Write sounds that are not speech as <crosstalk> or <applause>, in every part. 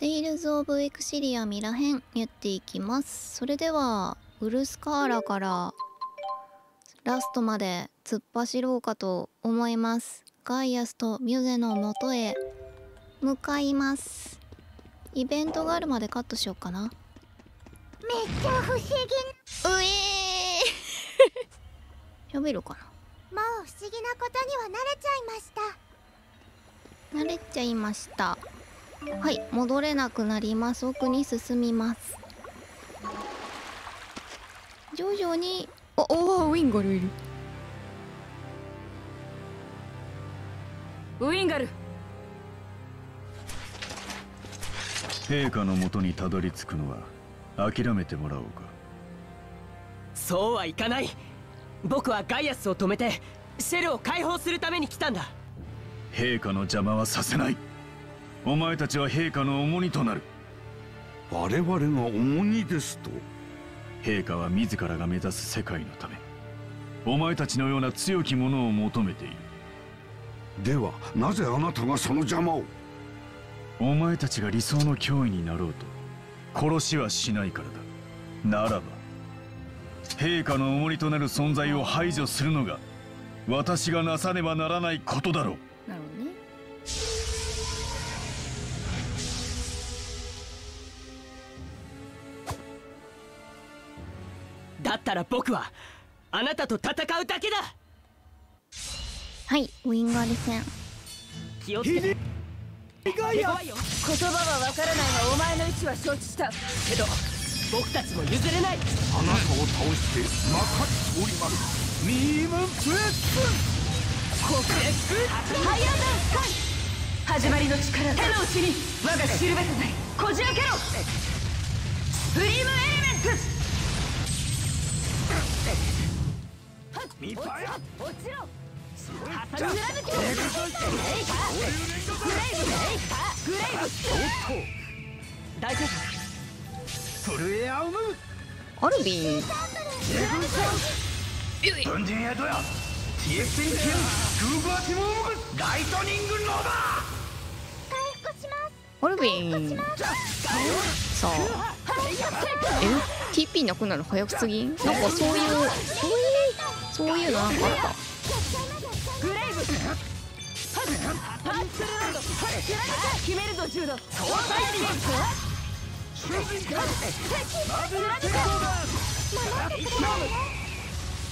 テイルズ・オブ・エクシリア、ミラ編やっていきます。それではウルスカーラからラストまで突っ走ろうかと思います。ガイアスとミュゼのもとへ向かいます。イベントがあるまでカットしようかな。めっちゃ不思議。うえー。<laughs> 喋るかもう不思議なことには慣れちゃいました。な慣れちゃいましたはい戻れなくなります。奥に進みます。徐々におおウィンゴルいる。ウィンガル。陛下のもとにたどり着くのは諦めてもらおうか。そうはいかない。僕はガイアスを止めてシェルを解放するために来たんだ。陛下の邪魔はさせないお前たちは陛下の重荷となる。我々が重荷ですと？陛下は自らが目指す世界のためお前たちのような強き者を求めている。ではなぜあなたがその邪魔を？お前たちが理想の脅威になろうと殺しはしないからだ。ならば陛下の重荷となる存在を排除するのが私がなさねばならないことだろうだったら僕はあなたと戦うだけだ。はいウィンガル戦。気をつけて。言葉はわからないがお前の位置は承知したけど僕たちも譲れないあなたを倒して任せておりますミームプレッスコクレスハイアーダンスカイ始まりの力手の内に我がシルベトナイこじ開けろスプリームエレメントミファイア落ちろハサミ貫きグレイブグレイブグレイブ大丈夫プレエアウムアルビンブンジンヘッドや TX 戦キュング。ーバーティモームライトニング。ノーバ回復しますアルビンさあえ TP なくなる早くすぎなんかそういうそういうそういうのなんかあったグレイブパンツルランド決めるぞ柔道総裁リ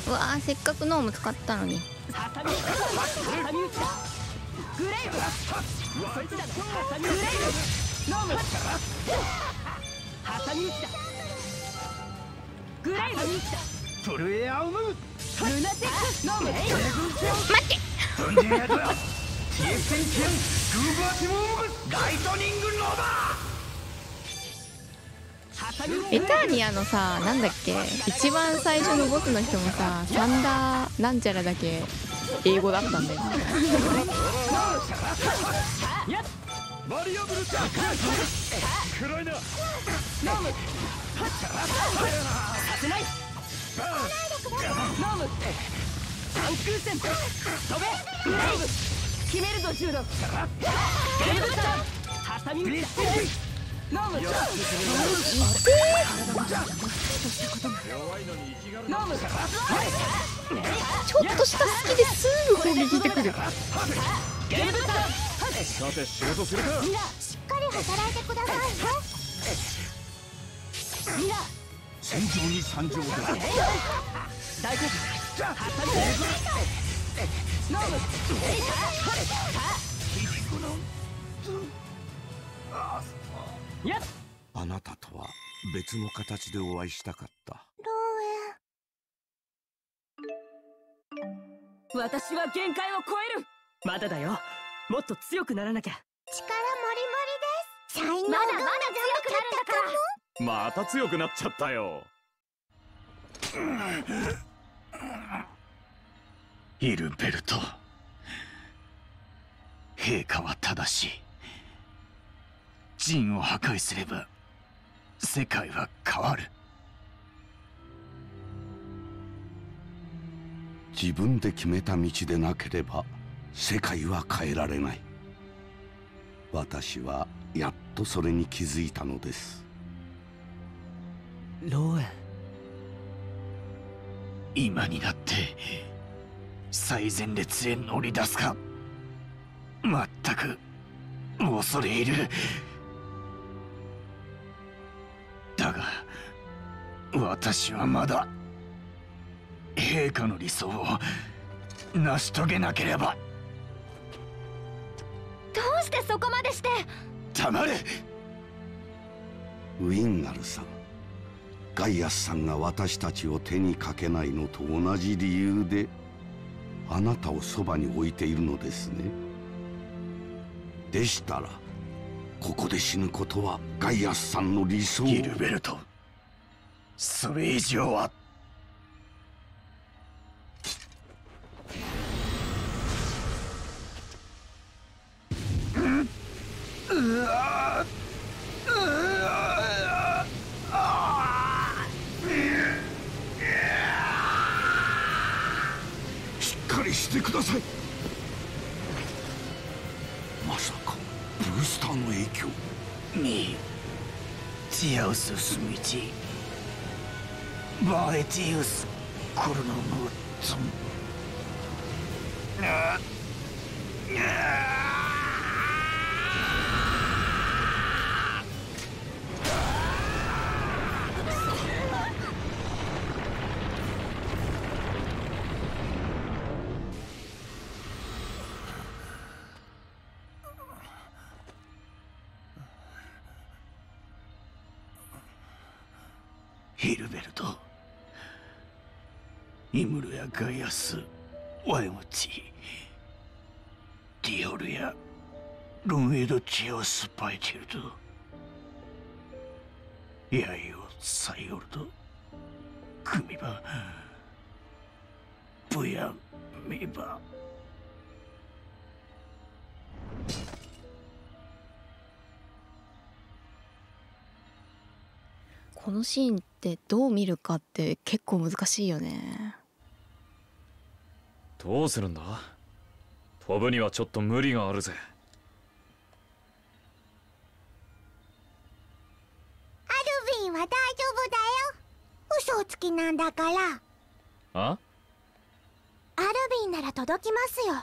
うわーせっかくノーム使ったのに。ハサミハサミ打ちだグレイブグレイブノームハサミ打ちだグレイブープレエアウム待って。エターニアのさなんだっけ？一番最初のボスの人もさサンダーなんちゃらだけ英語だったんだよ。ねバリアブルタック暗いなノーム三空戦飛べグレイブ決めるぞ柔道ゲルブタハサミ打ちだノームノームちょっとした隙ですぐ攻撃してくる。ゲルブタさて仕事するか。みんなしっかり働いてください。ねみんな戦場に参上だ大丈夫ハサミノームやっあなたとは別の形でお会いしたかった。ローエ私は限界を超える。まだだよ。もっと強くならなきゃ。力もりもりです。才能まだまだ強くなるんだからまた強くなっちゃったよ。イルベルト。陛下は正しい。陣を破壊すれば世界は変わる。自分で決めた道でなければ世界は変えられない。私はやっとそれに気づいたのですローエ。ン今になって最前列へ乗り出すか。まったく恐れ入る。だが私はまだ陛下の理想を成し遂げなければ。どうしてそこまでして？黙れ。ウィンガルさんガイアスさんが私たちを手にかけないのと同じ理由であなたをそばに置いているのですね。でしたらここで死ぬことはガイアスさんの理想。ギルベルトそれ以上は。しっしてください。まさかブースターの影響。にティアウススミチ。バエティウスコルノムツンあっガイアスワイムチディオルやロンエドチオスパイチルドヤイオサイオルドクミバブヤミバこのシーンってどう見るかって結構難しいよね。どうするんだ？飛ぶにはちょっと無理があるぜ。アルビンは大丈夫だよ。嘘つきなんだから。あ？アルビンなら届きますよ。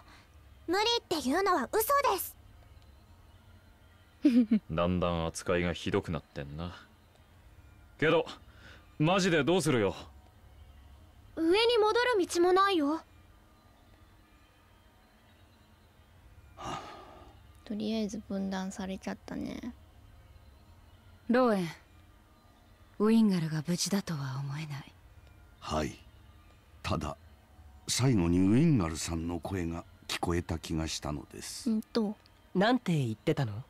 無理っていうのは嘘です。<laughs> だんだん扱いがひどくなってんな。けどマジでどうするよ？上に戻る道もないよとりあえず分断されちゃったね。ローエンウィンガルが無事だとは思えない。はい。ただ最後にウィンガルさんの声が聞こえた気がしたのです。うんと。なんて言ってたの？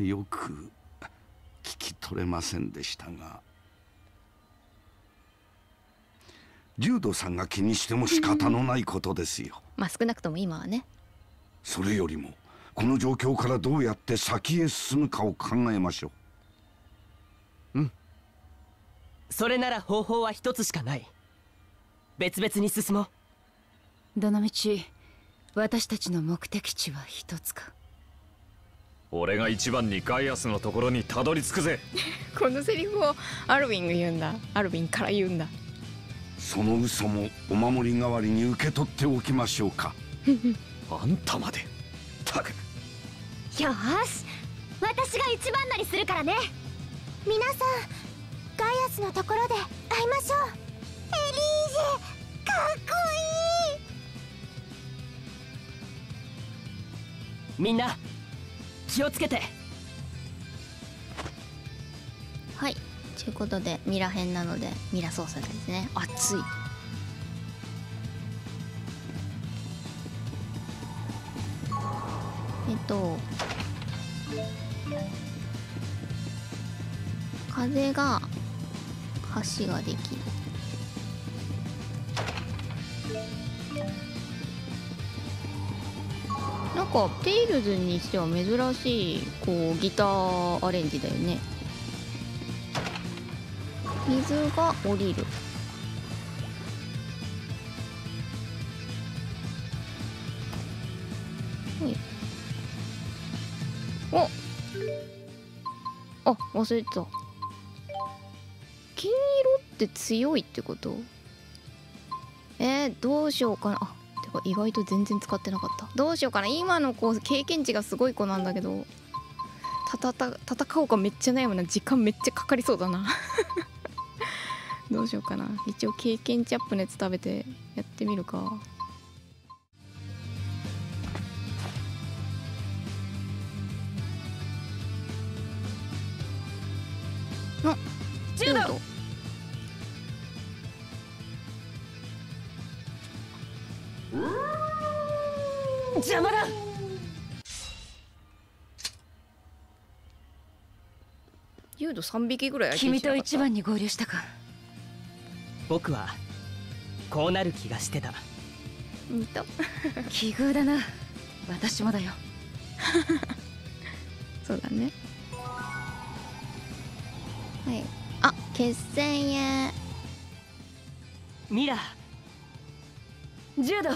<laughs> よく聞き取れませんでしたが。柔道さんが気にしても仕方のないことですよ。まあ少なくとも今はねそれよりもこの状況からどうやって先へ進むかを考えましょう。それなら方法は一つしかない。別々に進もう。どのみち私たちの目的地は一つか。俺が一番にガイアスのところにたどり着くぜ。<laughs> このセリフをアルビンが言うんだ。アルビンから言うんだ。その嘘もお守り代わりに受け取っておきましょうか <laughs> あんたまで。たくよーし私が一番乗りするからね。皆さんガイアスのところで会いましょう。エリーゼかっこみんな気をつけて。はいということでミラ編なのでミラ操作ですね。熱いと風が橋ができる。なんかテイルズにしては珍しいこうギターアレンジだよね。水が降りる。忘れた。金色って強いってこと？えー、どうしようかな。あてか意外と全然使ってなかった。どうしようかな。今の子経験値がすごい子なんだけど。たた戦おうかめっちゃ悩むな。時間めっちゃかかりそうだな。<laughs> どうしようかな。一応経験値アップのやつ食べてやってみるか。ユード3匹ぐらい君と一番に合流したか。僕はこうなる気がしてた。似た。<laughs> 奇遇だな。私もだよ。<laughs> そうだね。はい。あ決戦へミラ柔道。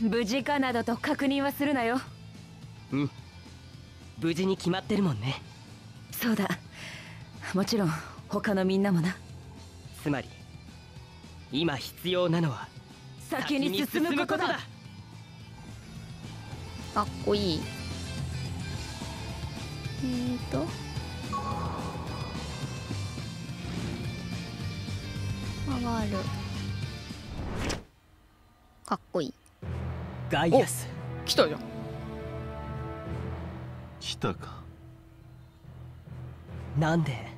無事かなどと確認はするなよ。うん。無事に決まってるもんね。そうだもちろん他のみんなもな。つまり今必要なのは先に進むことだ。かっこいい。えーと。上がる。かっこいい。ガイアス。来たじゃん。来たか。なんで？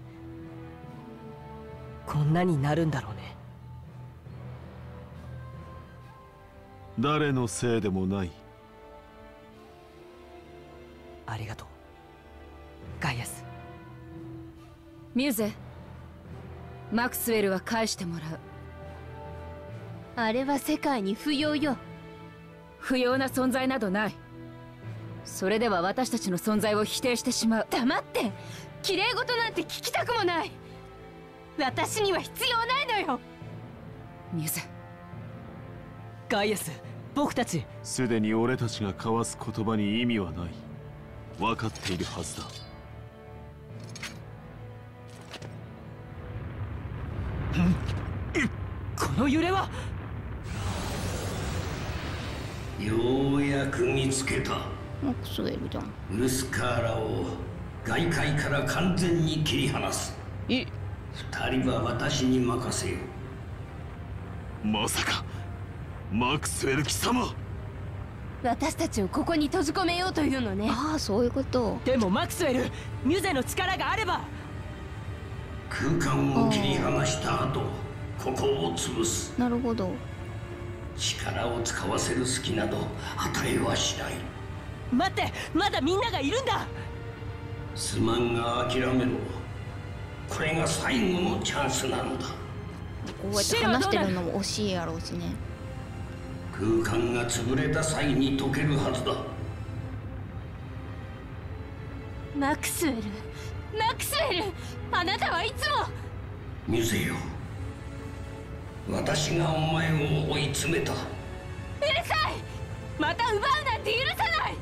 こんなになるんだろうね。誰のせいでもない。ありがとう。ガイアス。ミューゼ。マクスウェルは返してもらう。あれは世界に不要よ。不要な存在などない。それでは私たちの存在を否定してしまう。黙って。綺麗事なんて聞きたくもない私には必要ないのよ。ミューゼガイアス僕たち。すでに俺たちが交わす言葉に意味はない。分かっているはずだ。この揺れは。ようやく見つけた。ウスカーラを外界から完全に切り離す。え二人は私に任せよまさかマクスウェル貴様。私たちをここに閉じ込めようというのね。ああそういうこと。でもマクスウェルミュゼの力があれば。空間を切り離した後ここを潰す。なるほど。力を使わせる隙など与えはしない。待ってまだみんながいるんだ。すまんが諦めろこれが最後のチャンスなのだ。こうやって話してるのも惜しいやろう。しね空間が潰れた際に解けるはずだ。マクスウェルマクスウェルあなたはいつも。ミュゼよ私がお前を追い詰めた。うるさい。また奪うなんて許さない。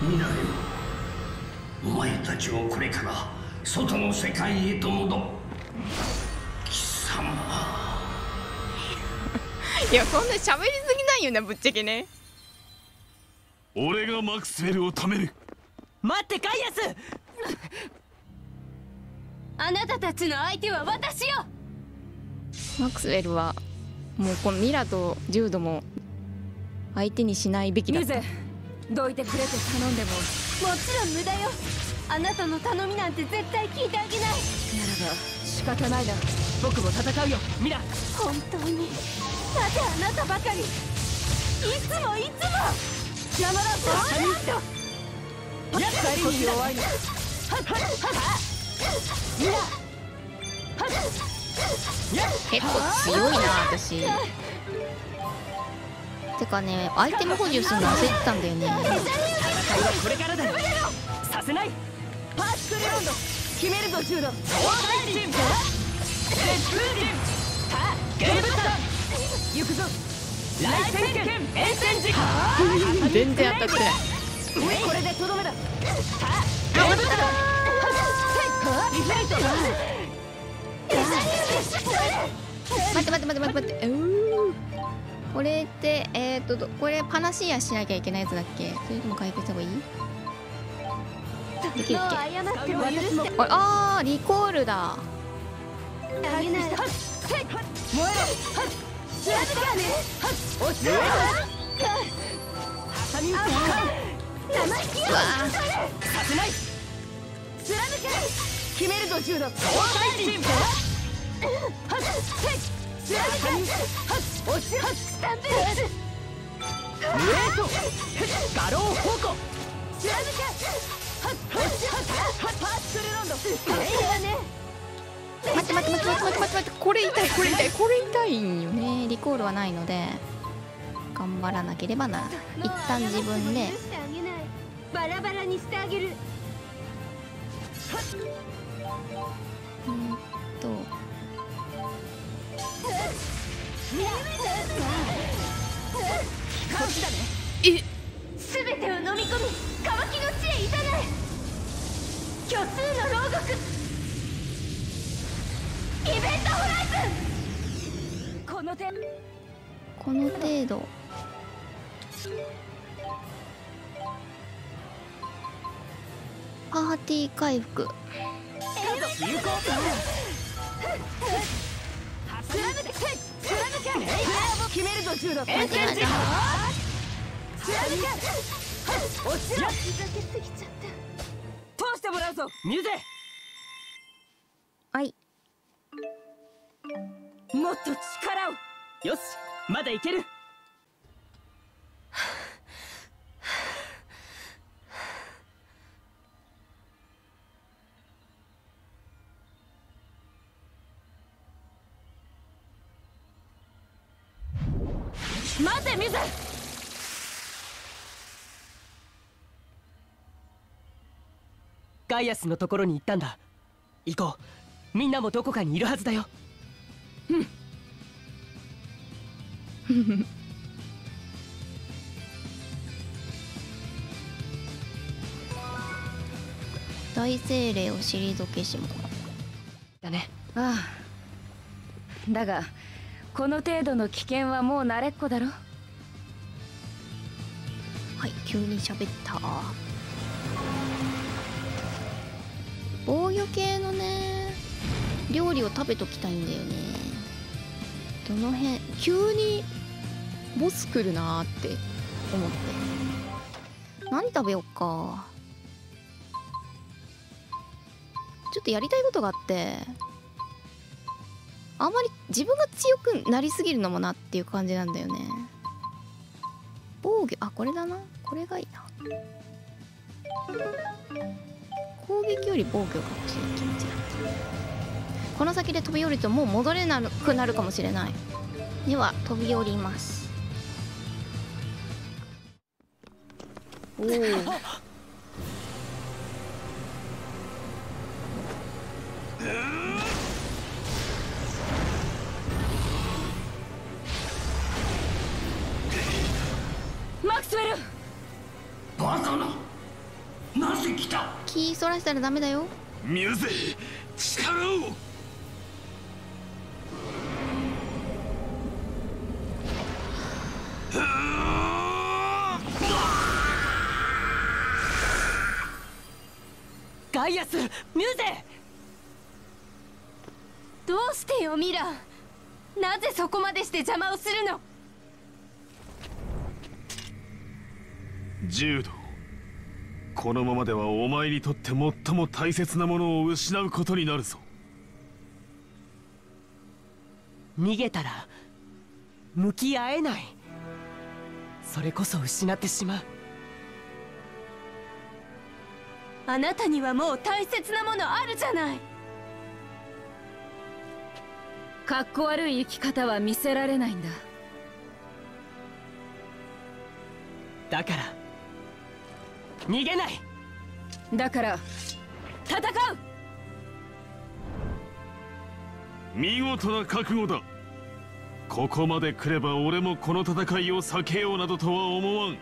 未来お前たちをこれから外の世界へと戻貴様。<laughs> いやそんな喋りすぎないよなぶっちゃけね。俺がマクスウェルを止める。待ってガイアス。あなたたちの相手は私よ。マクスウェルはもうこのミラとジュードも相手にしないべきだった。どいてくれって頼んでももちろん無駄よ。あなたの頼みなんて絶対聞いてあげない。ならば仕方ないな。僕も戦うよ。ミラ。本当に。なぜあなたばかり。いつもいつも。邪魔だサニットやったりに弱いの結構強いな私てかねアイテム補充するの焦ってたんだよね戦いはこれからだ。よさせない。パースクレロンド決めるぞ柔道大チームレッツーチームさあゲームスター行くぞ。来戦権エンセンジは全然当たってない。これでとどめだ。待って待って待って待って待ってこれってえー、っとどこれパナシーアしなきゃいけないやつだっけ？それとも解決した方がいい？できるっけ？ああーリコールだ。あげない。燃えろスラムガーね落ちろハサミ打つ生意気ようわさせない。スラムガー決めるぞ柔道大チームはっせいスラムガーはっ落ちろスタンプレートガロー方向スラムガーはっはっはっはっパースクルロンドいいわね待って待って待って待って待って待って。これ痛いこれ痛いこれ痛い。んよねリコールはないので頑張らなければな。ら一旦自分で。バラバラにしてあげるえーっとこっちだねすべてを飲み込み乾きの地へいざない虚数の牢獄イベントホライズンこの手この程度。パーティー回復。エンジンジスはい。もっと力を。よし。まだいける。<laughs> 待てミュゼガイアスのところに行ったんだ。行こう。みんなもどこかにいるはずだよ。大精霊を退けしも。だね。ああ。だがこの程度の危険はもう慣れっこだろ？はい急に喋った。防御系のね料理を食べときたいんだよね。どの辺急にボス来るなーって思って。何食べよっか。ちょっとやりたいことがあって。あんまり自分が強くなりすぎるのもなっていう感じなんだよね。防御あこれだな。これがいいな。攻撃より防御が欲しい気持ちだった。この先で飛び降りるともう戻れなくなるかもしれない。では飛び降ります。おお <laughs> 気そらしたらダメだよ。ミュゼ力を。ガイアスミュゼどうしてよミラなぜそこまでして邪魔をするの？柔道このままではお前にとって最も大切なものを失うことになるぞ。逃げたら向き合えない。それこそ失ってしまう。あなたにはもう大切なものあるじゃない。かっこ悪い生き方は見せられないんだ。だから逃げない。だから戦う。見事な覚悟だ。ここまで来れば俺もこの戦いを避けようなどとは思わん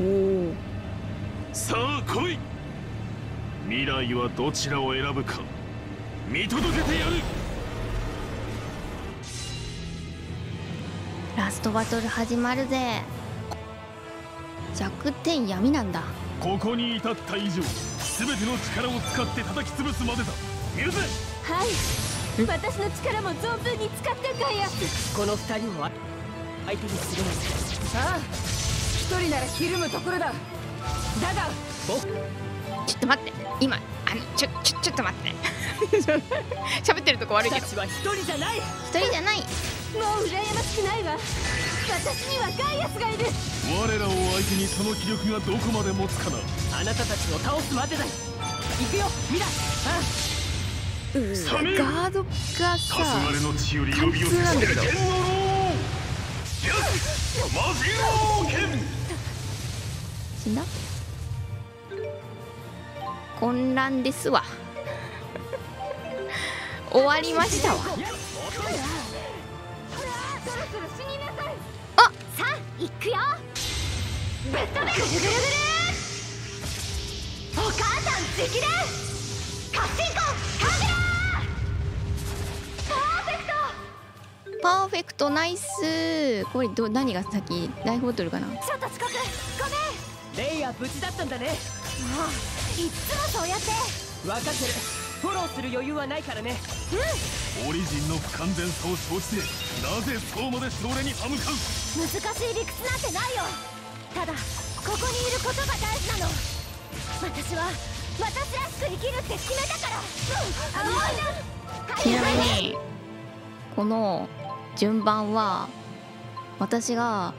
おおさあ来い。未来はどちらを選ぶか見届けてやる。ラストバトル始まるぜ。弱点闇なんだ。ここに至った以上全ての力を使って叩き潰すまでだ。見るぜ。はい。私の力も存分に使ってガイこの二人を相手にするのさあ一人ならひるむところだ。だが僕ちょっと待って。今あのちょちょちょっと待って <laughs> 喋ってるとこ悪いけど。たちは一人じゃない。一人じゃない。もう羨ましくないわ。私にはガイアスがいる。我らを相手にその気力がどこまで持つかな。あなたたちを倒すまでだ。行くよミラあサメガードがさ黄昏の地より呼び寄せ貫通なんだけ。ど剣のローよし魔人王剣死んだ混乱ですわ。<laughs> 終わりましたわ。あさあ行くよ。ぶっ飛べぐるぐるぐるお母さん直伝カッシンコカグラパーフェクト。パーフェクトナイス。これど何が先？ライフボトルかな？ちょっと遅刻ごめんレイヤー無事だったんだね。もういっつもそうやって。分かってる。フォローする余裕はないからね。オリジンの不完全さを承知でなぜそうまでして俺に歯向かう？難しい理屈なんてないよ。ただここにいることが大事なの。私は私らしく生きるって決めたから。うん。青いなちなみにこの順番は私が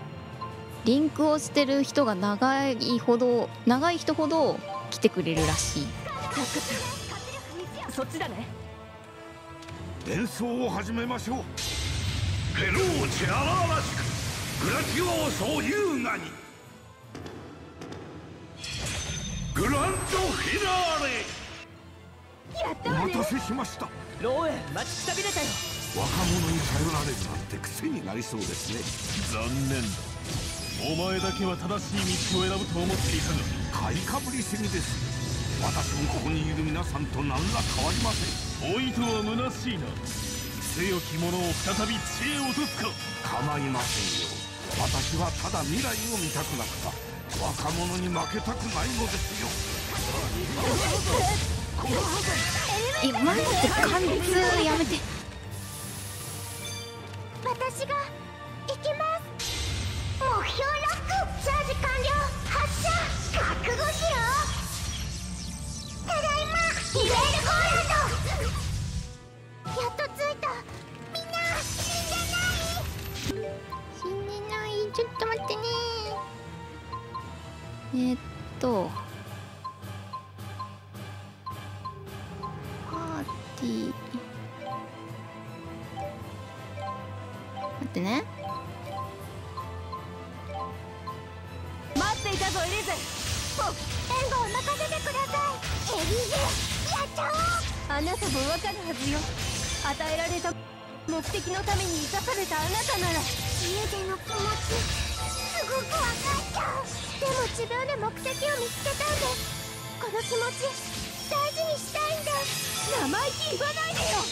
リンクをしてる人が長いほど長い人ほど来てくれるらしい。そっちだね。演奏を始めましょう。フェローチェアラーらしくグラティオーソ優雅に。グランドフィナーレ。やったわね。お待たせしました。ローエン待ちくたびれたよ。若者に頼られるなんて癖になりそうですね。残念。だお前だけは正しい道を選ぶと思っていたが買いかぶりすぎです。私もここにいる皆さんと何ら変わりません。老いとは虚しいな。強き者を再び知恵を落とすか。構いませんよ。私はただ未来を見たくなった若者に負けたくないのですよ。えマジで貫通やめて。私が行きます目標ロックチャージ完了。発射覚的のために生かされたあなたなら家での気持ちすごくわかっちゃうでも自分で目的を見つけたんですこの気持ち大事にしたいんです生意気言わないでよ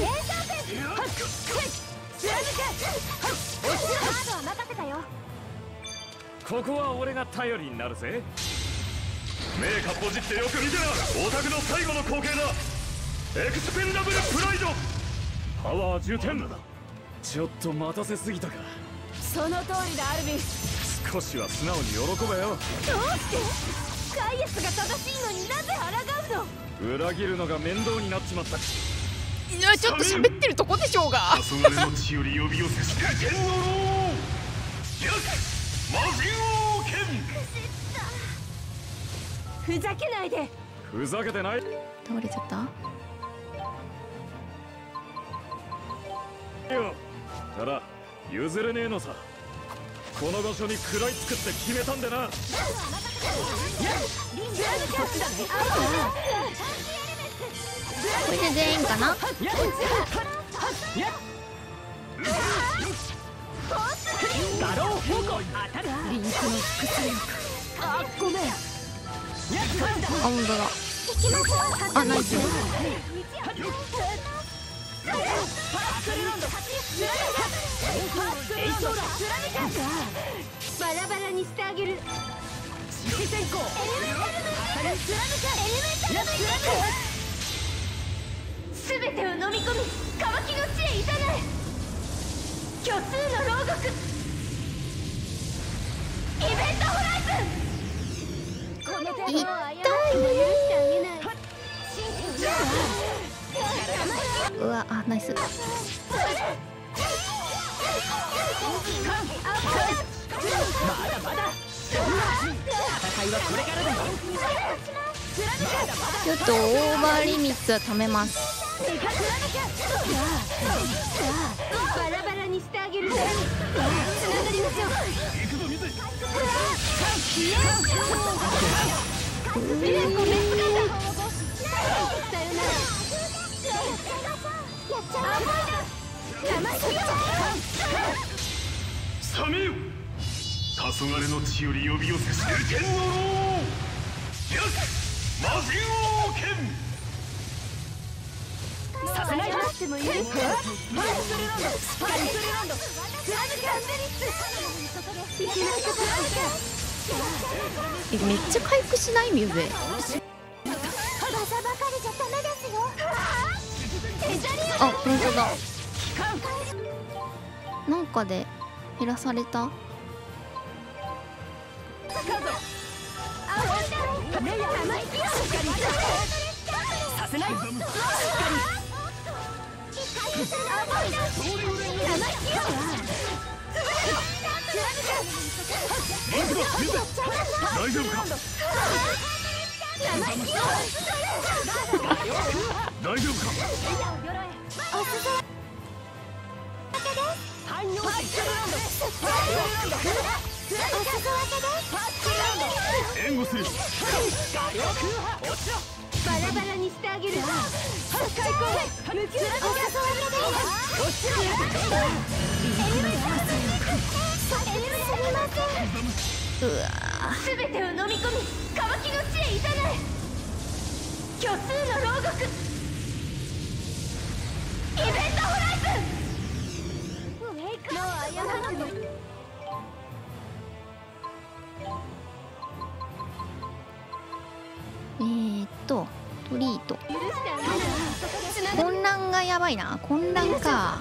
連想戦はっはい貫けカードは任せたよここは俺が頼りになるぜ目かっぽじってよく見てな。オタクの最後の光景だ。エクスペンダブルプライド。パワー10点ちょっと待たせすぎたか。その通りだアルビン。少しは素直に喜べよ。どうして？ガイエスが正しいのになぜ抗うの？裏切るのが面倒になっちまった。いやちょっと喋ってるとこでしょうが。黄昏の地より呼び寄せして剣のローよし魔人王剣。ふざけないで。ふざけてない。倒れちゃった？ただ譲れねえのさ。この場所に食らいつくって決めたんでな。これで全員かな？ガロー方向当たる。リンクの複数力あごめんあ本当だあナイスバラバラにしてあげる指示先行すべてを飲み込みカワキの地へいざない虚数の牢獄イベントホライズンこの手を謝っても許してあげないうわあナイス。まだまだ戦いはこれからだよちょっとオーバーリミッツは貯めます。バラバラにしてあげるつながりましょう。ミラコめ黄昏の地より呼び寄せるの魔王剣させないっマンスルランドスパイラキャンベリッツめっちゃ回復しないミュウあ本当だ。なんかで減らされた？させない大丈夫か？バラバラにしてあげるすみませんべてを飲み込みカワキの地へいざない虚数の牢獄イベントホライズンもう謝ってもえー、っとトリート。混乱がやばいな。混乱か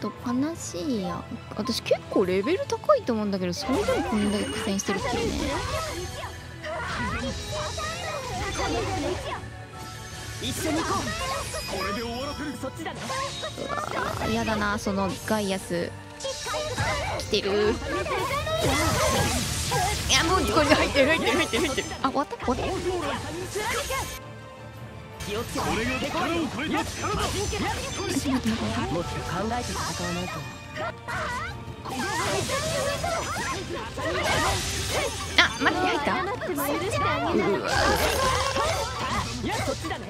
とパナシーア私結構レベル高いと思うんだけどそれでもこんだけ苦戦してるっていうね。一緒に行こう。これで終わらせるそっちだねうわーやだな。そのガイアス。来てる。いやもうこれ入ってる入ってる入ってる入ってる。あ終わった？終わった？気をつけこれが力を超えた力だもっと考えて戦わないとあ待って入ったうわこっちだね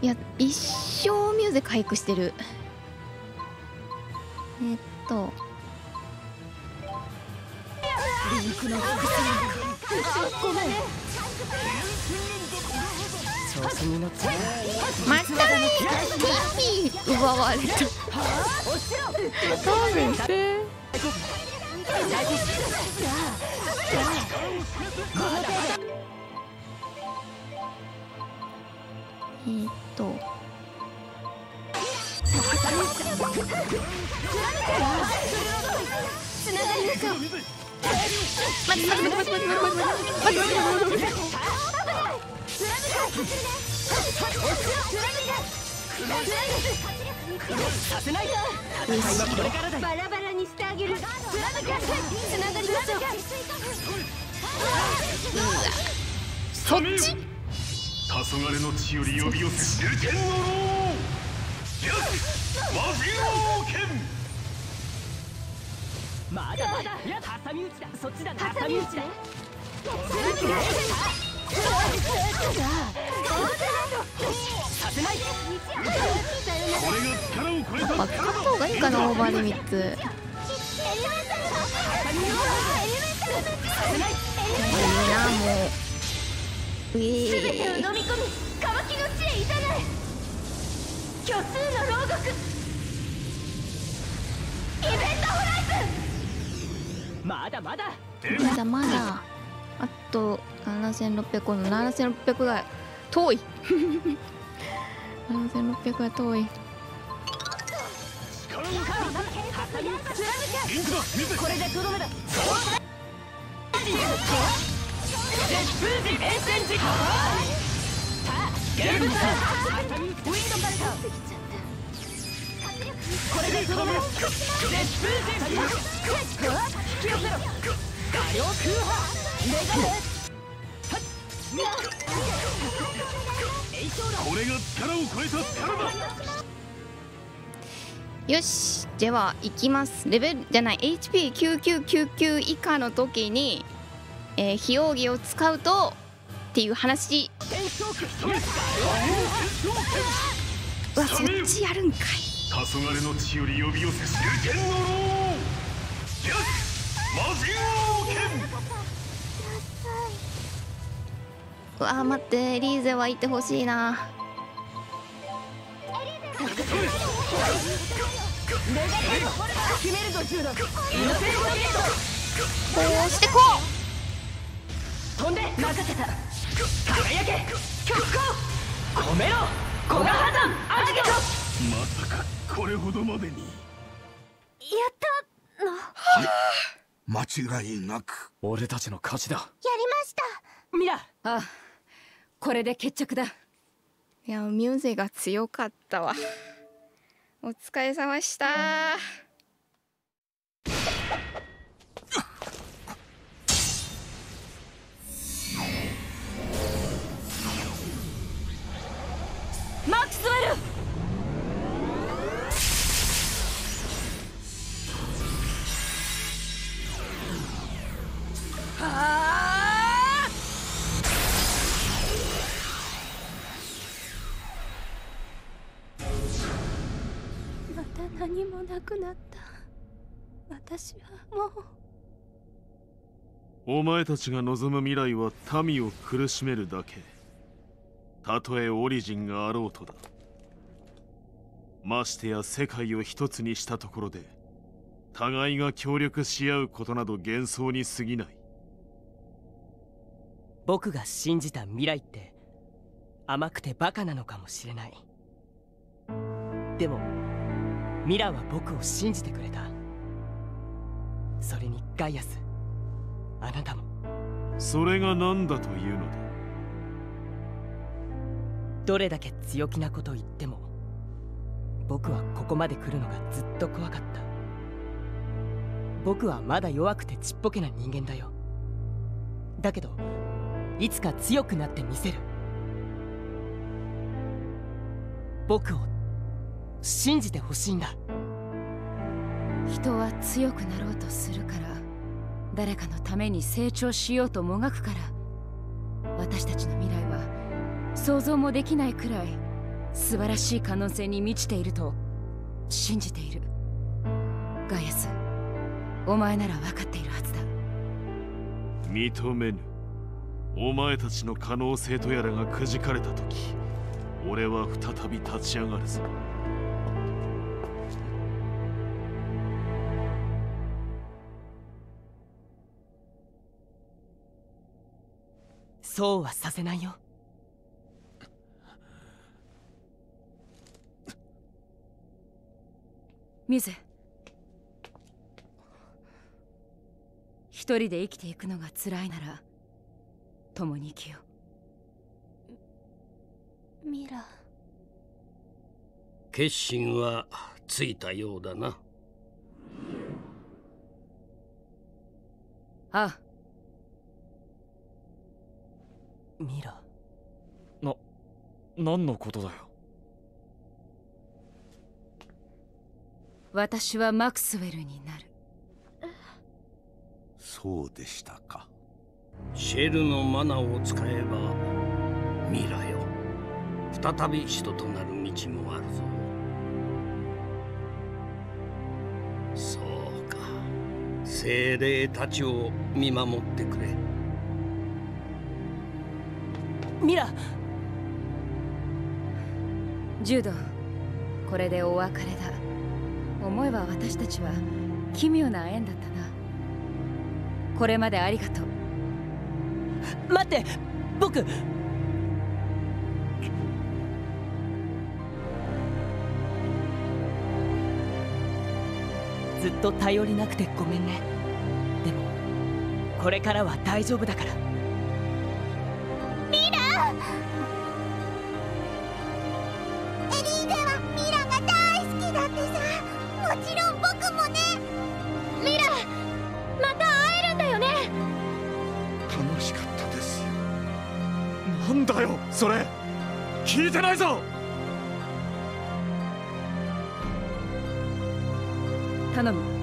いや一生ミュージ回復してる。えっと。リンのごめん調子に乗ってまたね意味奪われた多分せえーっとつながりましょう。待って待って待って待って待って待って待って待ってさせない戦いはこれからだバラバラにしてあげる貫かつながりましょうそっち黄昏の地より呼び寄せ流剣のローよし魔人王剣まだまだ。いや挟み撃ちだ。そっちだ挟み撃ちださせない。これが力を超えあ使った方がい。い。かなオーバーリミッツい。い。なもううえ全てを飲み込み渇きの地へい。ざない。虚数の牢獄イベントホライズまだまだ。まだまだ。あと7600この7600が遠い。<laughs> 7600が遠い。これでとどめだこれでとどめだこれが力を超えた力だよしでは行きます。レベルじゃない HP9999 以下の時に、えー、非奥義を使うとっていう話。うわそっちやるんかい。黄昏の地より呼び寄せ流剣のローよし。うわ待ってリーゼはいてほしいな。決めるぞ銃だこうしてこ飛んで任せた。輝け。極光込めろ。古賀破山あじけとまさかこれほどまでに。やった。の間違いなく。俺たちの勝ちだ。やりました。ミラ。あこれで決着だ。ういやミューゼが強かったわ。お疲れ様でした。マックスウェルなくなった。私はもう。お前たちが望む未来は民を苦しめるだけ。たとえオリジンがあろうとだ。ましてや世界を一つにしたところで互いが協力し合うことなど幻想に過ぎない。僕が信じた未来って甘くてバカなのかもしれない。でもミラは僕を信じてくれた。それにガイアスあなたも。それが何だというのだ？どれだけ強気なこと言っても僕はここまで来るのがずっと怖かった。僕はまだ弱くてちっぽけな人間だよ。だけどいつか強くなってみせる。僕を信じてほしいんだ。人は強くなろうとするから誰かのために成長しようともがくから私たちの未来は想像もできないくらい素晴らしい可能性に満ちていると信じている。ガイアスお前なら分かっているはずだ。認めぬ。お前たちの可能性とやらがくじかれた時俺は再び立ち上がるぞそうはさせないよ。ミゼ一人で生きていくのが辛いなら共に生きよミラ決心はついたようだなああミラな何のことだよ。私はマクスウェルになる。そうでしたか。シェルのマナを使えばミラよ。再び人となる道もあるぞ。そうか。精霊たちを見守ってくれミラ。ジュドこれでお別れだ。思えば私たちは奇妙な縁だったな。これまでありがとう。待って僕。ずっと頼りなくてごめんね。でもこれからは大丈夫だからエリーゼはミラが大好きだってさ。もちろん僕もね。ミラまた会えるんだよね。楽しかったですよ。なんだよそれ。聞いてないぞ。頼む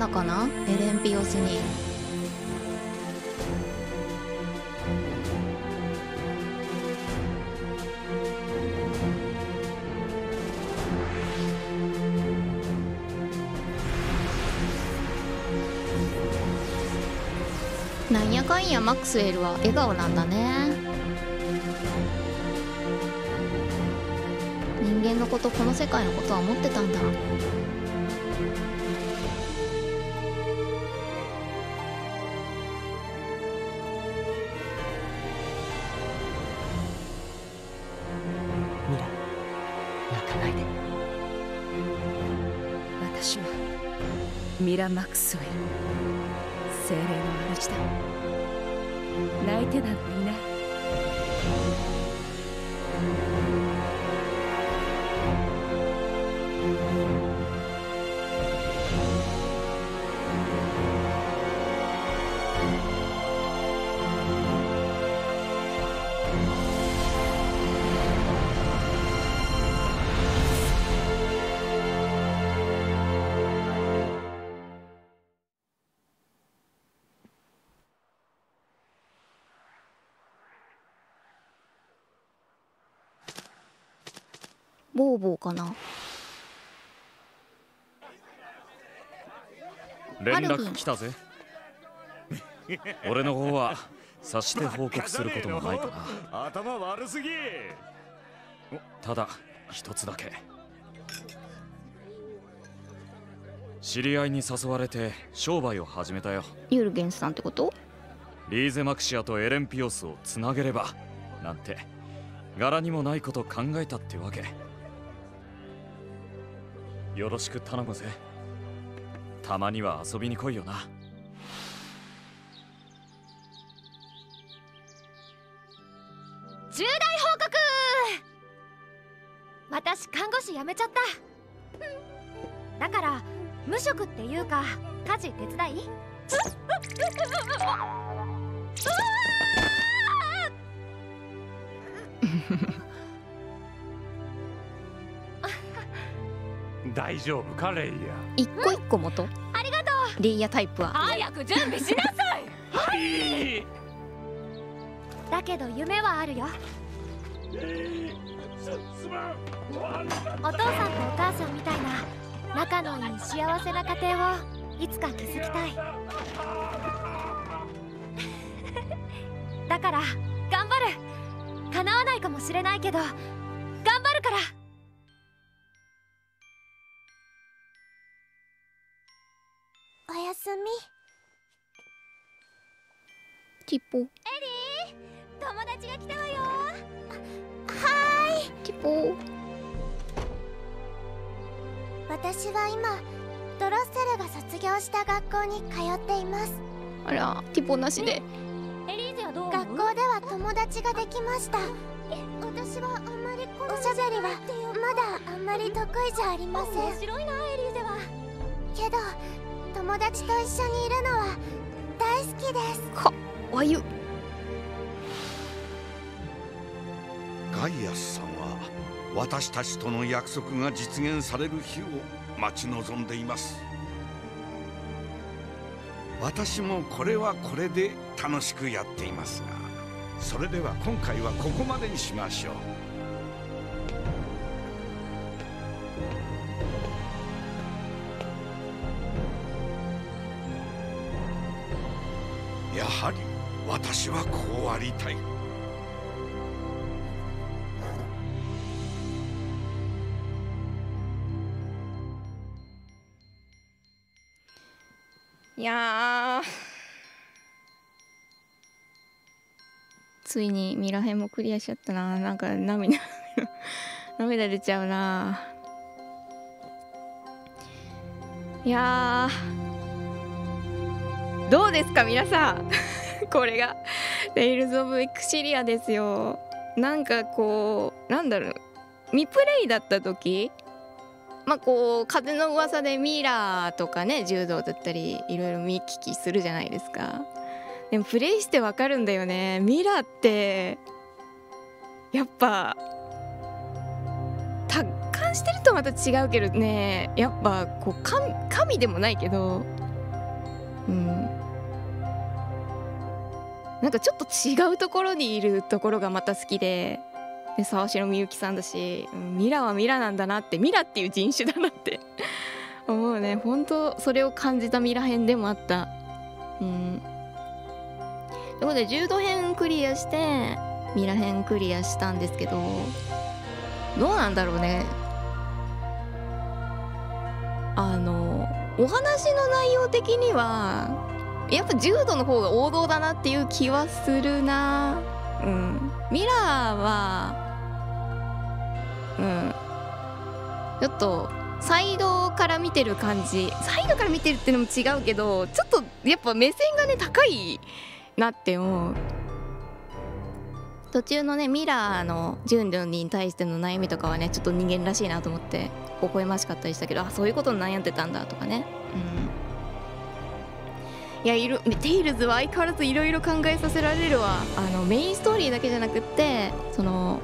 これアマナかな？エレンピオスに。なんやかんやマックスウェルは笑顔なんだね。人間のことこの世界のことは思ってたんだ。ラ・マクスウェル精霊の主だ。泣いてなんてボーボーかな。連絡来たぜ。俺の方は察して報告することもないかな。頭悪すぎ。おただ一つだけ。知り合いに誘われて商売を始めたよ。ユルゲンスさんってこと？リーゼマクシアとエレンピオスをつなげればなんて柄にもないこと考えたってわけよろしく頼むぜ。たまには遊びに来いよな。重大報告！私看護師辞めちゃった。だから無職っていうか家事手伝い？<laughs> 大丈夫かレイヤ一個一個元？ありがとう。リーヤタイプは？早く準備しなさい！はい。だけど夢はあるよ。お父さんとお母さんみたいな仲のいい幸せな家庭をいつか築きたい。<laughs> だから頑張る。叶わないかもしれないけどティポエリー友達が来たわよ。はーいティポ私は今ドロッセルが卒業した学校に通っています。あらティポなしで。エリーゼはどう学校では友達ができました。私はあんまりおしゃべりはまだあんまり得意じゃありません。面白いなエリーゼは。けど友達と一緒にいるのは大好きですかわゆ。ガイアスさんは私たちとの約束が実現される日を待ち望んでいます。私もこれはこれで楽しくやっていますがそれでは今回はここまでにしましょう。私はこうありたい。いやついにミラヘンもクリアしちゃったな。なんか涙 <laughs> 涙出ちゃうな。いやどうですか皆さん。<laughs> これが「テイルズ・オブ・エクシリア」ですよ。なんかこうなんだろう。未プレイだった時まあこう風の噂でミラーとかね柔道だったりいろいろ見聞きするじゃないですか。でもプレイしてわかるんだよね。ミラーってやっぱ達観してるとまた違うけどね。やっぱこう神でもないけど。うん。なんかちょっと違うところにいるところがまた好きで。で沢城みゆきさんだしミラはミラなんだなってミラっていう人種だなって。思うね。本当それを感じたミラ編でもあった。うん。ということで柔道編クリアしてミラ編クリアしたんですけどどうなんだろうね。あのお話の内容的にはやっぱ柔道の方が王道だなっていう気はするな。うん。ミラーはうん。ちょっとサイドから見てる感じ。サイドから見てるっていうのも違うけどちょっとやっぱ目線がね高いなって思う。途中のねミラーのジュンジュンに対しての悩みとかはねちょっと人間らしいなと思って微笑ましかったりしたけどあそういうことに悩んでたんだとかね。うんいやいるテイルズは相変わらずいろいろ考えさせられるわ。あのメインストーリーだけじゃなくってその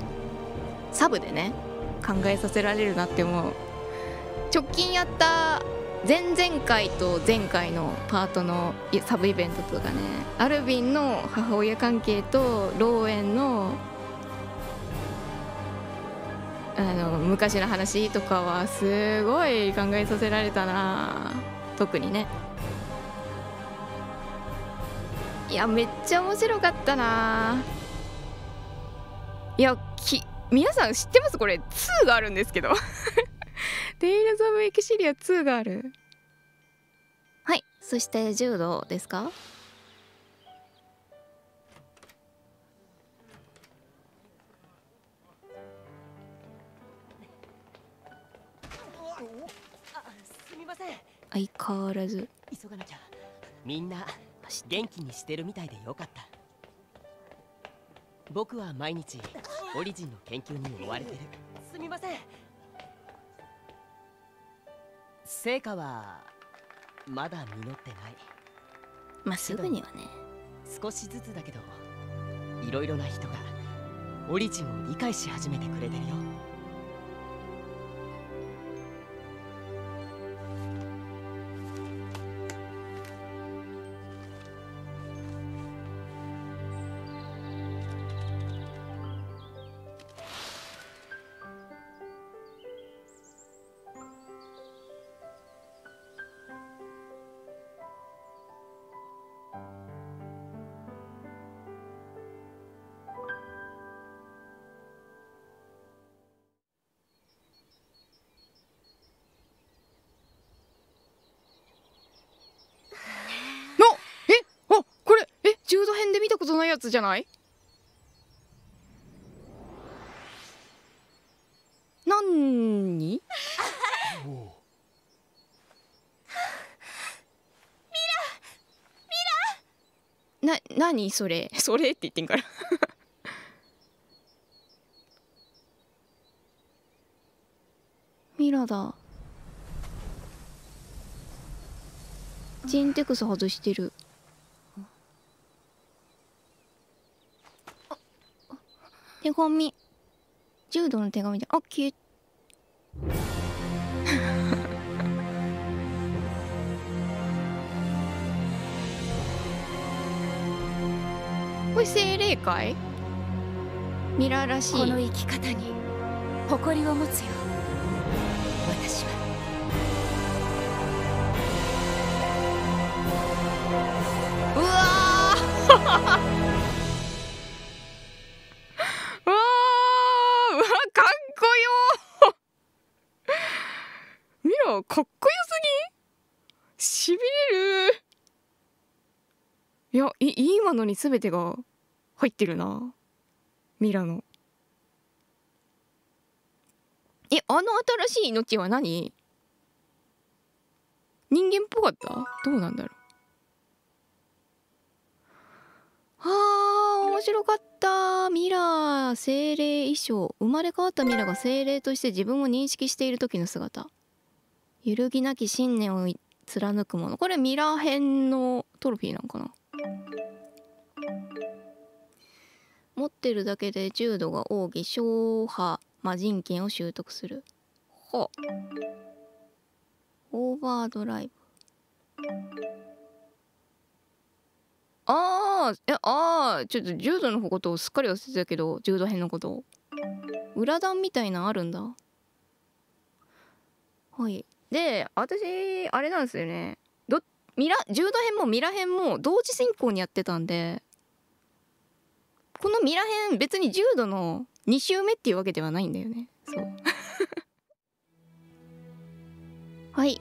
サブでね考えさせられるなって思う。直近やった前々回と前回のパートのサブイベントとかねアルビンの母親関係とローエンのあの昔の話とかはすごい考えさせられたな。特にね。やめっちゃ面白かったな。いやき皆さん知ってます？これ2があるんですけど。テイルズ・オブ・エクシリア2がある。はいそしてジュードですか？すみません。相変わらず。急がなきゃ。みんな元気にしてるみたいでよかった。僕は毎日オリジンの研究に追われてる。すみません。成果はまだ実ってない。まあすぐにはね。少しずつだけどいろいろな人がオリジンを理解し始めてくれてるよやつじゃない？なんにな、なにそれ？<laughs> それって言ってんから。ミラだ。ジンテクス外してる手紙。柔道の手紙であ消え。<laughs> これ精霊会ミラらしい。この生き方に誇りを持つよ。やい今のに全てが入ってるな。ミラのえあの新しい命は何？人間っぽかった？どうなんだろう。あー面白かった。ミラー精霊衣装。生まれ変わったミラが精霊として自分を認識している時の姿。揺るぎなき信念を貫くもの。これミラー編のトロフィーなんかな。持ってるだけで重度が奥義小破魔人剣を習得する。はオーバードライブ。あーえあーちょっと柔道のことをすっかり忘れてたけど柔道編のこと裏段みたいなあるんだ。はい。で私あれなんですよね。どミラジュード編もミラ編も同時進行にやってたんでこのミラ編別にジュードの2周目っていうわけではないんだよね。そう。<laughs> はい。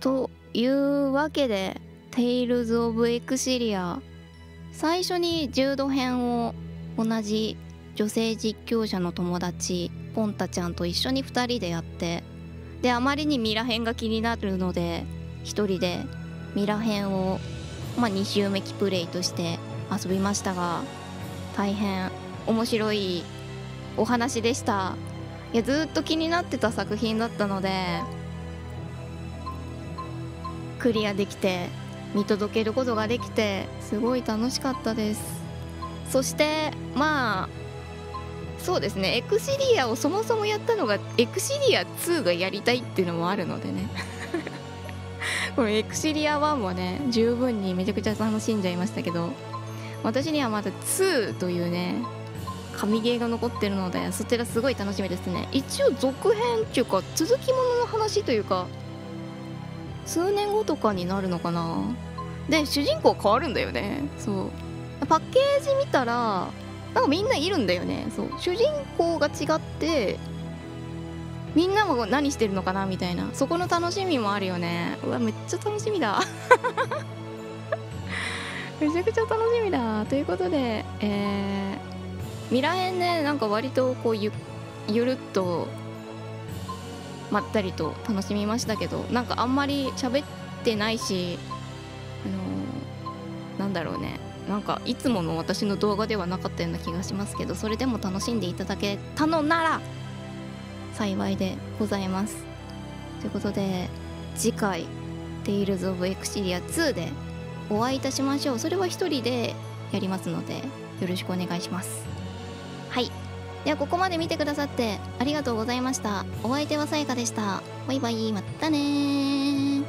というわけで「テイルズ・オブ・エクシリア」最初にジュード編を同じ女性実況者の友達ポンタちゃんと一緒に2人でやってであまりにミラ編が気になるので1人でミラ編を、まあ、2周目キプレイとして遊びましたが大変面白いお話でした。いやずっと気になってた作品だったのでクリアできて見届けることができてすごい楽しかったです。そしてまあそうですねエクシリアをそもそもやったのがエクシリア2がやりたいっていうのもあるのでね。<laughs> これエクシリア1はね十分にめちゃくちゃ楽しんじゃいましたけど私にはまだ2というね神ゲーが残ってるのでそちらすごい楽しみですね。一応続編っていうか続きものの話というか数年後とかになるのかな。で主人公変わるんだよね。そう。パッケージ見たらなんかみんないるんだよね。そう。主人公が違ってみんなも何してるのかなみたいな。そこの楽しみもあるよね。うわめっちゃ楽しみだ。<laughs> めちゃくちゃ楽しみだ。ということでえー、ミラ編ねなんか割とこうゆゆるっとまったりと楽しみましたけどなんかあんまり喋ってないしあのー、なんだろうね。なんかいつもの私の動画ではなかったような気がしますけどそれでも楽しんでいただけたのなら幸いでございます。ということで次回「Tales of Excelia 2」でお会いいたしましょう。それは一人でやりますのでよろしくお願いします。はい。ではここまで見てくださってありがとうございました。お相手はさやかでした。バイバイ。またね